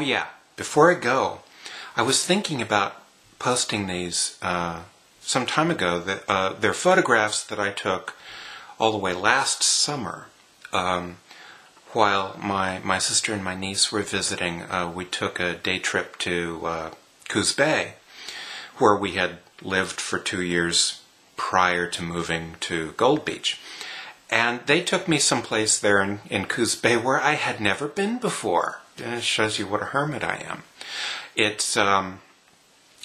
Oh yeah, before I go, I was thinking about posting these uh, some time ago. That uh, they're photographs that I took all the way last summer. Um, while my, my sister and my niece were visiting, uh, we took a day trip to uh, Coos Bay, where we had lived for two years prior to moving to Gold Beach. And they took me someplace there in, in Coos Bay where I had never been before. Shows you what a hermit I am. It's, um,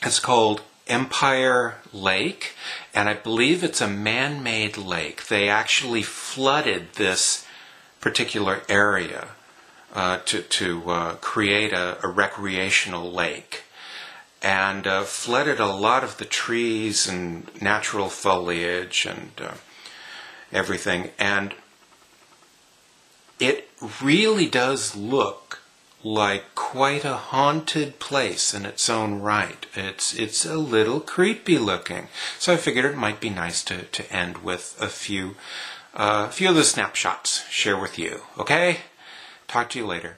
it's called Empire Lake, and I believe it's a man made lake. They actually flooded this particular area uh, to, to uh, create a, a, recreational lake and uh, flooded a lot of the trees and natural foliage and uh, everything. And it really does look like quite a haunted place in its own right. It's it's a little creepy looking. So I figured it might be nice to, to end with a few uh, a few of the snapshots share with you. Okay? Talk to you later.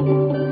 you.